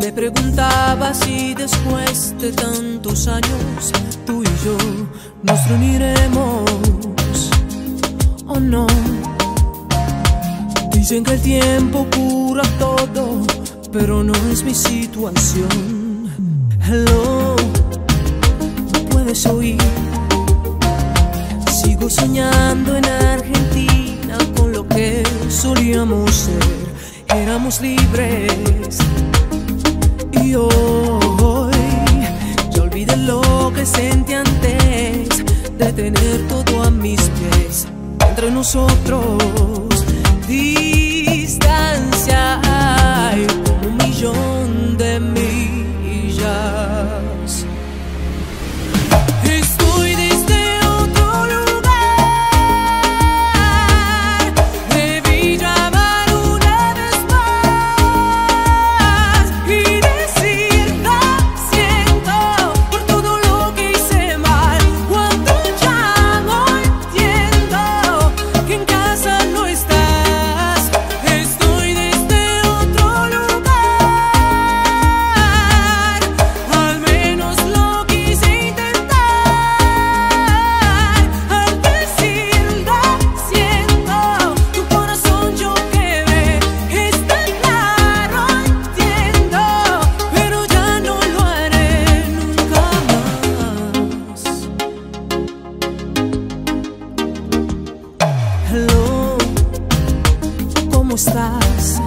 Me preguntaba si después de tantos años tú y yo nos reuniremos o no. Dicen que el tiempo cura todo, pero no es mi situación. Hello, puedes oír. Sigo soñando en Argentina con lo que solíamos ser. Éramos libres y hoy ya olvidé lo que sentí antes de tener todo a mis pies. Entre nosotros, estás?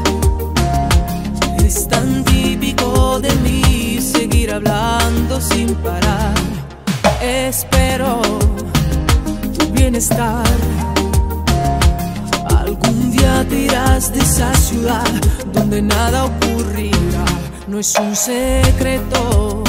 Es tan típico de mí seguir hablando sin parar. Espero tu bienestar. Algún día te irás de esa ciudad donde nada ocurrirá. No es un secreto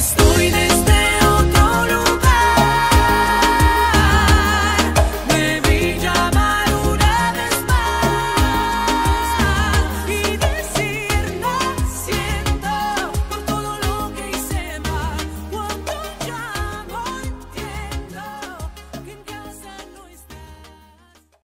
estoy de